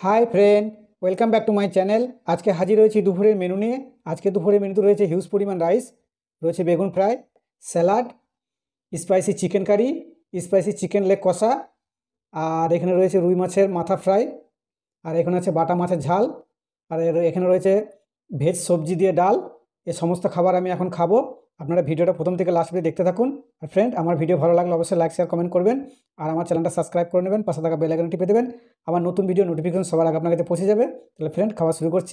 Hi friend welcome back to my channel আজকে হাজির হয়েছি দুপুরের মেনু নিয়ে। আজকে দুপুরের মেনুতে রয়েছে হিউজ পরিমাণ রাইস রয়েছে বেগুন fry salad spicy chicken curry spicy chicken leg কষা, আর এখানে রয়েছে রুই মাছের মাথা ফ্রাই আর এখানে আছে বাটা মাছের ঝাল, আর এখানে রয়েছে ভেজ সবজি দিয়ে ডাল। এ সমস্ত খাবার আমি এখন খাব। আপনারা ভিডিওটা প্রথম থেকে লাস্ট অবধি দেখতে থাকুন। আর ফ্রেন্ড আমার ভিডিও ভালো লাগলে অবশ্যই লাইক শেয়ার কমেন্ট করবেন। আর আমার চ্যানেলটা সাবস্ক্রাইব করে নেবেন, পাশে থাকা বেল আইকনে টিপে দেবেন। আমার নতুন ভিডিও নোটিফিকেশন সবার আগে আপনার কাছে পৌঁছে যাবে। তাহলে ফ্রেন্ড খাওয়া শুরু করছি।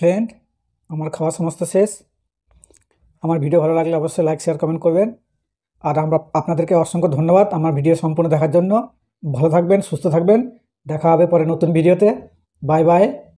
ফ্রেন্ড আমার খাওয়া সমস্ত শেষ। আমার ভিডিও ভালো লাগলে অবশ্যই লাইক শেয়ার কমেন্ট করবেন। আর আমরা, আপনাদেরকে অসংখ্য ধন্যবাদ আমার ভিডিও সম্পূর্ণ দেখার জন্য। ভালো থাকবেন, সুস্থ থাকবেন। দেখা হবে পরে নতুন ভিডিওতে বাই বাই